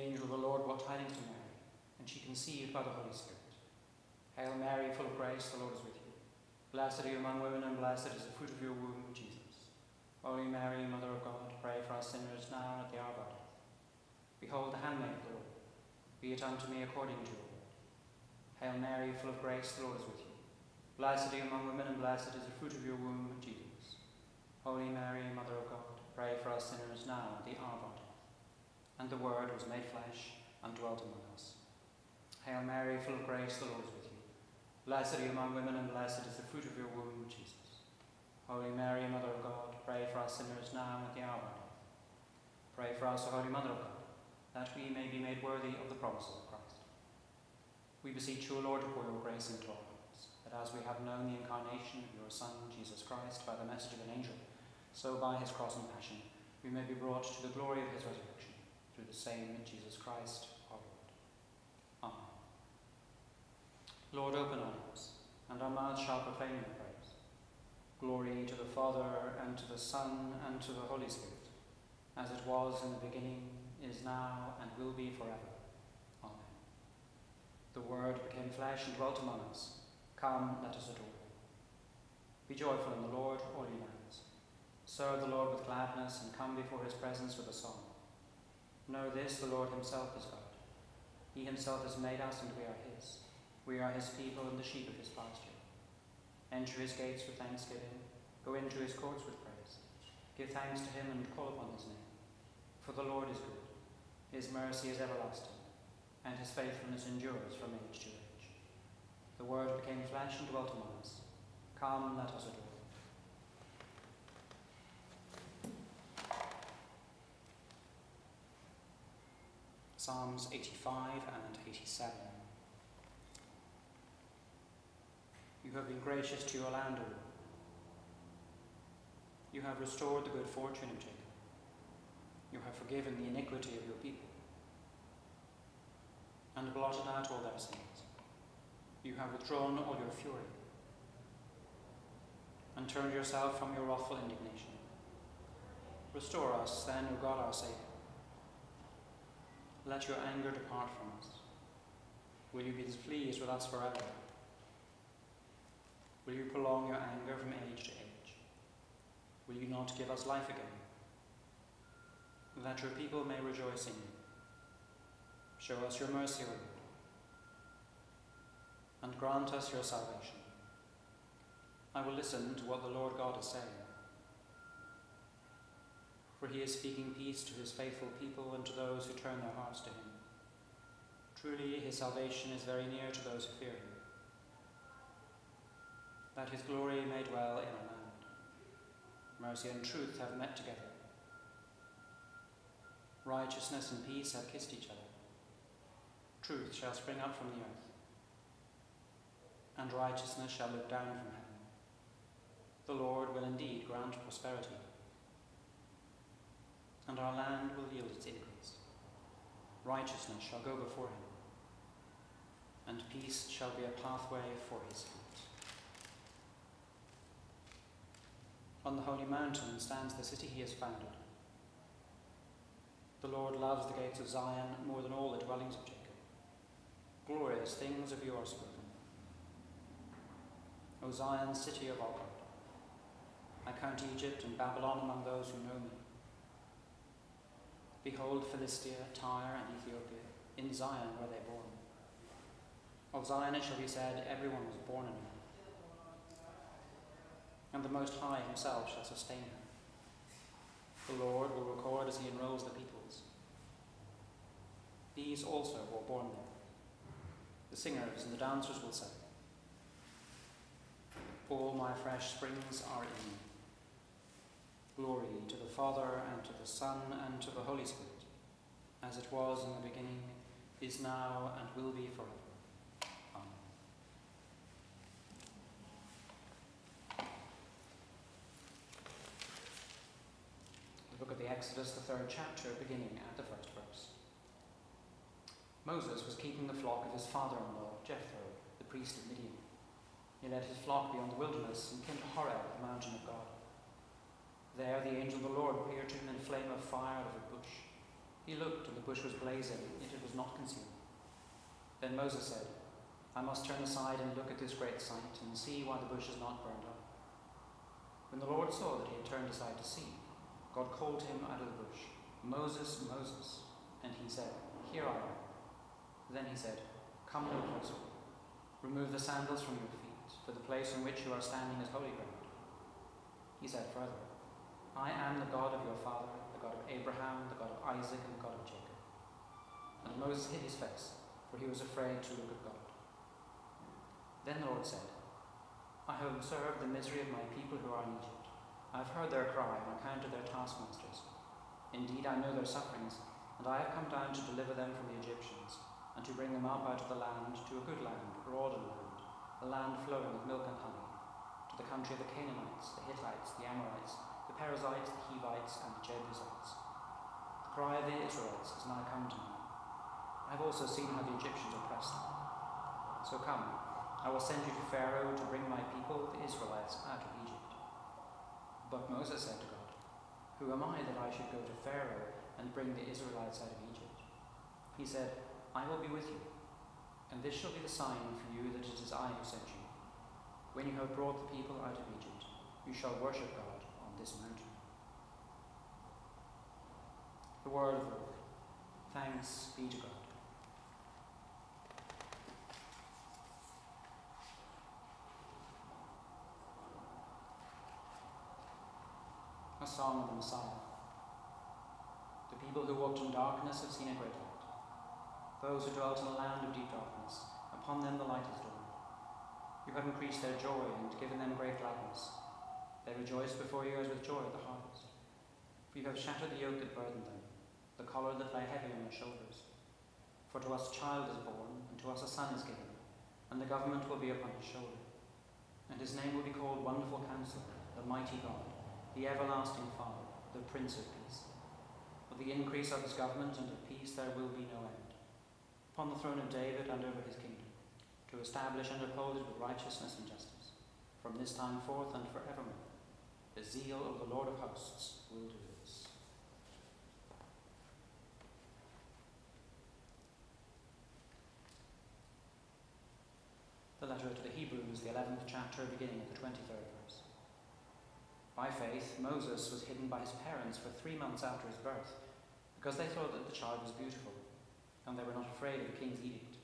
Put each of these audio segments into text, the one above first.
Angel of the Lord brought tidings to Mary, and she conceived by the Holy Spirit. Hail Mary, full of grace, the Lord is with you. Blessed are you among women, and blessed is the fruit of your womb, Jesus. Holy Mary, Mother of God, pray for us sinners now and at the hour of our death. Behold the handmaid of the Lord. Be it unto me according to your word. Hail Mary, full of grace, the Lord is with you. Blessed are you among women, and blessed is the fruit of your womb, Jesus. Holy Mary, Mother of God, pray for us sinners now and at the hour of our death. And the Word was made flesh and dwelt among us. Hail Mary, full of grace, the Lord is with you. Blessed are you among women, and blessed is the fruit of your womb, Jesus. Holy Mary, Mother of God, pray for us sinners now and at the hour of our death. Pray for us, O Holy Mother of God, that we may be made worthy of the promises of Christ. We beseech you, O Lord, to pour your grace into our hearts, that as we have known the incarnation of your Son, Jesus Christ, by the message of an angel, so by his cross and passion we may be brought to the glory of his resurrection, through the same Jesus Christ our Lord. Amen. Lord, open our lips, and our mouths shall proclaim your praise. Glory to the Father, and to the Son, and to the Holy Spirit, as it was in the beginning, is now, and will be forever. Amen. The Word became flesh and dwelt among us. Come, let us adore. Be joyful in the Lord, all ye lands. Serve the Lord with gladness, and come before his presence with a song. Know this, the Lord himself is God. He himself has made us, and we are his. We are his people and the sheep of his pasture. Enter his gates with thanksgiving, go into his courts with praise. Give thanks to him and call upon his name. For the Lord is good, his mercy is everlasting, and his faithfulness endures from age to age. The word became flesh and dwelt among us. Come, let us adore him. Psalms 85 and 87. You have been gracious to your land, O Lord. You have restored the good fortune of Jacob. You have forgiven the iniquity of your people and blotted out all their sins. You have withdrawn all your fury and turned yourself from your wrathful indignation. Restore us, then, O God our Saviour. Let your anger depart from us. Will you be displeased with us forever? Will you prolong your anger from age to age? Will you not give us life again? That your people may rejoice in you. Show us your mercy, O Lord, and grant us your salvation. I will listen to what the Lord God is saying. For he is speaking peace to his faithful people and to those who turn their hearts to him. Truly, his salvation is very near to those who fear him. That his glory may dwell in our land. Mercy and truth have met together. Righteousness and peace have kissed each other. Truth shall spring up from the earth, and righteousness shall look down from heaven. The Lord will indeed grant prosperity and our land will yield its increase. Righteousness shall go before him, and peace shall be a pathway for his feet. On the holy mountain stands the city he has founded. The Lord loves the gates of Zion more than all the dwellings of Jacob. Glorious things of you are spoken. O Zion, city of our God, I count Egypt and Babylon among those who know me. Behold Philistia, Tyre, and Ethiopia, in Zion were they born. Of Zion it shall be said, Everyone was born in her. And the Most High himself shall sustain her. The Lord will record as he enrolls the peoples. These also were born there. The singers and the dancers will say, All my fresh springs are in me. Glory to the Father, and to the Son, and to the Holy Spirit, as it was in the beginning, is now, and will be forever. Amen. The book of the Exodus, the third chapter, beginning at the first verse. Moses was keeping the flock of his father-in-law, Jethro, the priest of Midian. He led his flock beyond the wilderness and came to Horeb, the mountain of God. There the angel of the Lord appeared to him in a flame of fire out of a bush. He looked, and the bush was blazing, yet it was not consumed. Then Moses said, I must turn aside and look at this great sight, and see why the bush is not burned up. When the Lord saw that he had turned aside to see, God called him out of the bush, Moses, Moses. And he said, Here I am. Then he said, Come no closer. Remove the sandals from your feet, for the place on which you are standing is holy ground. He said further, I am the God of your father, the God of Abraham, the God of Isaac, and the God of Jacob. And Moses hid his face, for he was afraid to look at God. Then the Lord said, I have observed the misery of my people who are in Egypt. I have heard their cry on account of their taskmasters. Indeed, I know their sufferings, and I have come down to deliver them from the Egyptians, and to bring them up out of the land to a good land, broad and land, a land flowing with milk and honey, to the country of the Canaanites, the Hittites, the Amorites, Perizzites, the Hivites, and the Jebusites. The cry of the Israelites has now come to me. I have also seen how the Egyptians oppress them. So come, I will send you to Pharaoh to bring my people, the Israelites, out of Egypt. But Moses said to God, Who am I that I should go to Pharaoh and bring the Israelites out of Egypt. He said, I will be with you, and this shall be the sign for you that it is I who sent you. When you have brought the people out of Egypt, you shall worship God this mountain. The word of the Lord. Thanks be to God. A song of the Messiah. The people who walked in darkness have seen a great light. Those who dwelt in a land of deep darkness, upon them the light has dawned. You have increased their joy and given them great gladness. They rejoice before you as with joy at the harvest. For you have shattered the yoke that burdened them, the collar that lay heavy on their shoulders. For to us a child is born, and to us a son is given, and the government will be upon his shoulder. And his name will be called Wonderful Counselor, the Mighty God, the Everlasting Father, the Prince of Peace For the increase of his government and of peace there will be no end. Upon the throne of David and over his kingdom, to establish and uphold it with righteousness and justice, from this time forth and forevermore. The zeal of the Lord of hosts will do this. The letter to the Hebrews, the 11th chapter, beginning at the 23rd verse. By faith, Moses was hidden by his parents for three months after his birth because they thought that the child was beautiful, and they were not afraid of the king's edict.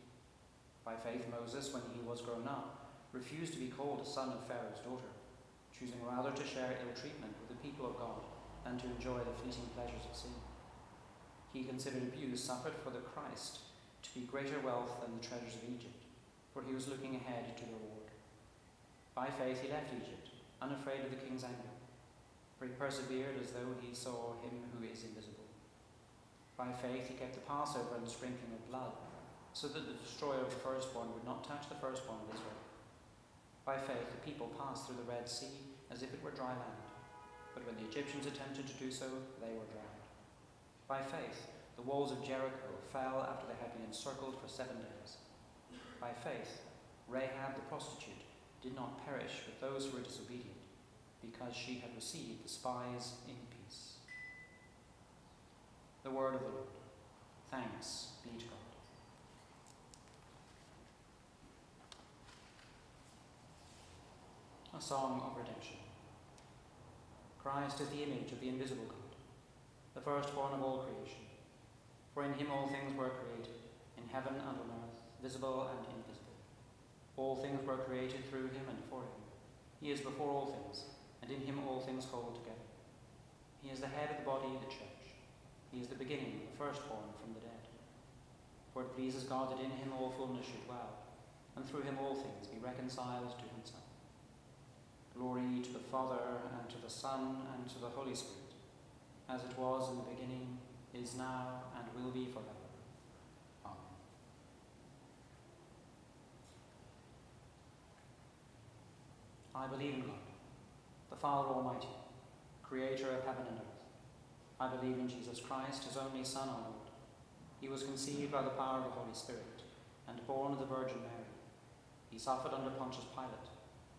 By faith, Moses, when he was grown up, refused to be called a son of Pharaoh's daughter, choosing rather to share ill treatment with the people of God than to enjoy the fleeting pleasures of sin. He considered abuse suffered for the Christ to be greater wealth than the treasures of Egypt, for he was looking ahead to the reward. By faith, he left Egypt, unafraid of the king's anger, for he persevered as though he saw him who is invisible. By faith he kept the Passover and the sprinkling of blood, so that the destroyer of the firstborn would not touch the firstborn of Israel. By faith the people passed through the Red Sea as if it were dry land, but when the Egyptians attempted to do so, they were drowned. By faith the walls of Jericho fell after they had been encircled for seven days. By faith Rahab the prostitute did not perish with those who were disobedient, because she had received the spies in peace. the word of the Lord. Thanks be to God. A song of redemption. Christ is the image of the invisible God, the firstborn of all creation. For in him all things were created, in heaven and on earth, visible and invisible. All things were created through him and for him. He is before all things, and in him all things hold together. He is the head of the body, the church. He is the beginning, the firstborn from the dead. For it pleases God that in him all fullness should dwell, and through him all things be reconciled to himself. Glory to the Father, and to the Son, and to the Holy Spirit, as it was in the beginning, is now, and will be forever. Amen. I believe in God, the Father Almighty, creator of heaven and earth. I believe in Jesus Christ, his only Son, our Lord. He was conceived by the power of the Holy Spirit and born of the Virgin Mary. He suffered under Pontius Pilate,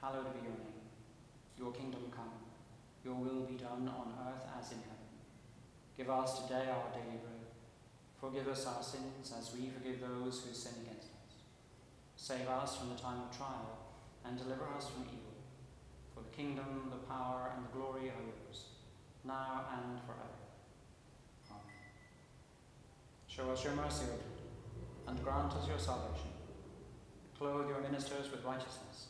hallowed be your name. Your kingdom come, your will be done on earth as in heaven. Give us today our daily bread. Forgive us our sins as we forgive those who sin against us. Save us from the time of trial and deliver us from evil. For the kingdom, the power, and the glory are yours, now and forever. Amen. Show us your mercy, O and grant us your salvation. Clothe your ministers with righteousness.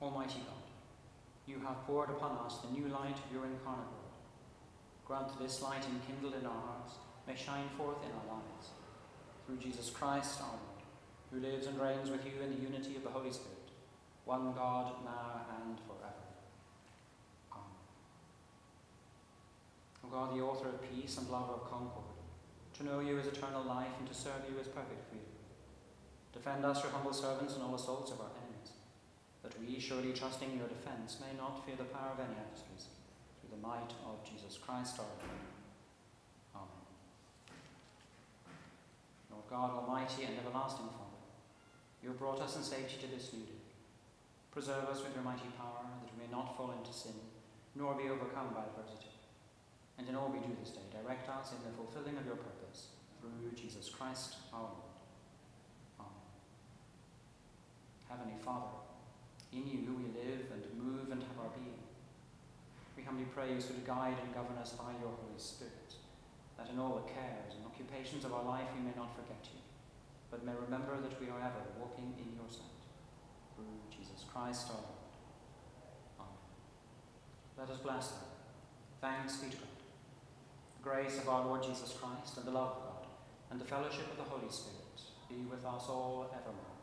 Almighty God, you have poured upon us the new light of your incarnate. Grant that this light enkindled in our hearts may shine forth in our lives. Through Jesus Christ our Lord, who lives and reigns with you in the unity of the Holy Spirit, one God, now and forever. Amen. O God, the author of peace and lover of concord, to know you is eternal life and to serve you is perfect freedom. Defend us, your humble servants, in all assaults of our that we, surely trusting in your defence, may not fear the power of any adversaries, through the might of Jesus Christ our Lord. Amen. Lord God, Almighty and everlasting Father, you have brought us in safety to this new day. Preserve us with your mighty power, that we may not fall into sin, nor be overcome by adversity. And in all we do this day, direct us in the fulfilling of your purpose, through Jesus Christ our Lord. Amen. Heavenly Father, in you we live and move and have our being. We humbly pray you so to guide and govern us by your Holy Spirit, that in all the cares and occupations of our life we may not forget you, but may remember that we are ever walking in your sight. Through Jesus Christ our Lord. Amen. Let us bless them. Thanks be to God. The grace of our Lord Jesus Christ and the love of God and the fellowship of the Holy Spirit be with us all evermore.